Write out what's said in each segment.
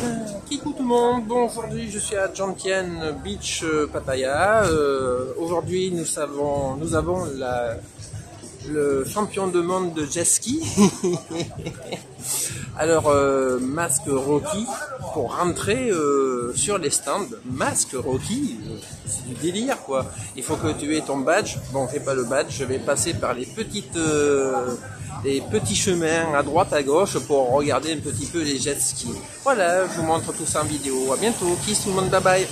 Coucou tout le monde, bon aujourd'hui je suis à Jantien Beach euh, Pattaya. Euh, aujourd'hui nous avons, nous avons le champion de monde de jet ski. Alors euh, masque Rocky pour rentrer sur les stands. Masque Rocky, c'est du délire quoi. Il faut que tu aies ton badge. Bon, fais pas le badge, je vais passer par les petites euh, les petits chemins à droite à gauche pour regarder un petit peu les jet skis. Voilà, je vous montre tout ça en vidéo. À bientôt, kiss tout le monde, bye bye.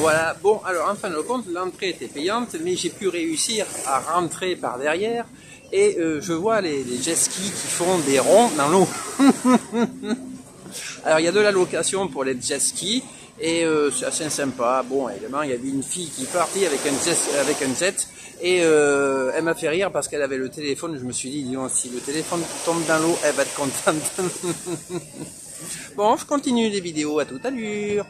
Voilà. Bon, alors en fin de compte, l'entrée était payante, mais j'ai pu réussir à rentrer par derrière. Et euh, je vois les, jet skis qui font des ronds dans l'eau. alors il y a de la location pour les jet skis. Et euh, c'est assez sympa. Bon, évidemment, il y avait une fille qui partit avec un jet, avec un jet et euh, elle m'a fait rire parce qu'elle avait le téléphone. Je me suis dit, disons, si le téléphone tombe dans l'eau, elle va être contente. bon, je continue les vidéos. À tout à l'heure.